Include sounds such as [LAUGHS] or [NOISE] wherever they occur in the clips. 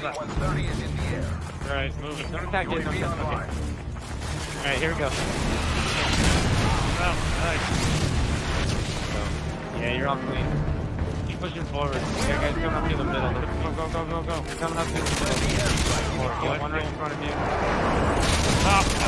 130 is in the air. Alright, moving. Don't attack yet, don't. Okay. Alright, here we go. Oh, nice. Yeah, you're all clean. Keep pushing forward. Yeah, guys, coming up through the middle. Go, go, go, go, go. Coming up through the middle. One right in front of you. Stop.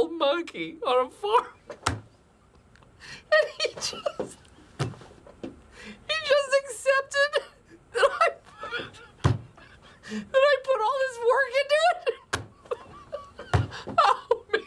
two-year-old monkey on a farm, [LAUGHS] and he just he just accepted that I that I put all this work into it. [LAUGHS] Oh man.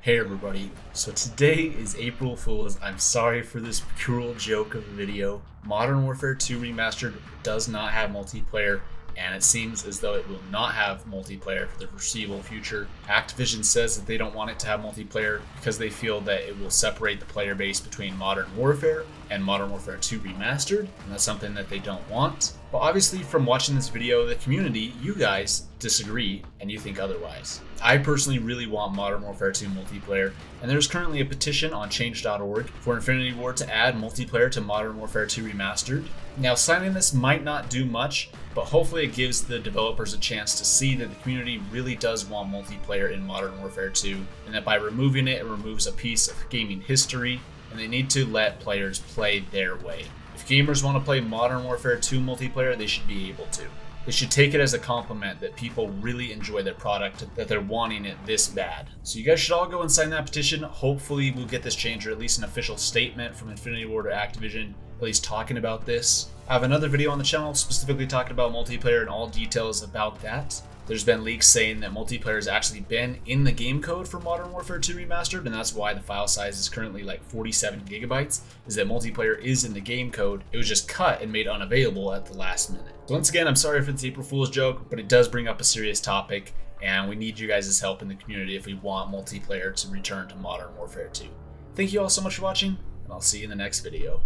Hey everybody, so today is April Fool's. I'm sorry for this cruel joke of a video. Modern Warfare 2 Remastered does not have multiplayer, and it seems as though it will not have multiplayer for the foreseeable future. Activision says that they don't want it to have multiplayer because they feel that it will separate the player base between Modern Warfare and Modern Warfare 2 Remastered, and that's something that they don't want. But obviously, from watching this video, the community, you guys, disagree and you think otherwise. I personally really want Modern Warfare 2 multiplayer, and there's currently a petition on change.org for Infinity Ward to add multiplayer to Modern Warfare 2 Remastered. Now, signing this might not do much, but hopefully it gives the developers a chance to see that the community really does want multiplayer in Modern Warfare 2, and that by removing it, it removes a piece of gaming history, and they need to let players play their way. If gamers want to play Modern Warfare 2 multiplayer, they should be able to. They should take it as a compliment that people really enjoy their product, that they're wanting it this bad. So you guys should all go and sign that petition. Hopefully we'll get this change or at least an official statement from Infinity Ward or Activision, at least talking about this. I have another video on the channel specifically talking about multiplayer and all details about that. There's been leaks saying that multiplayer has actually been in the game code for Modern Warfare 2 Remastered, and that's why the file size is currently like 47 gigabytes, is that multiplayer is in the game code. It was just cut and made unavailable at the last minute. So once again, I'm sorry for this April Fool's joke, but it does bring up a serious topic, and we need you guys' help in the community if we want multiplayer to return to Modern Warfare 2. Thank you all so much for watching, and I'll see you in the next video.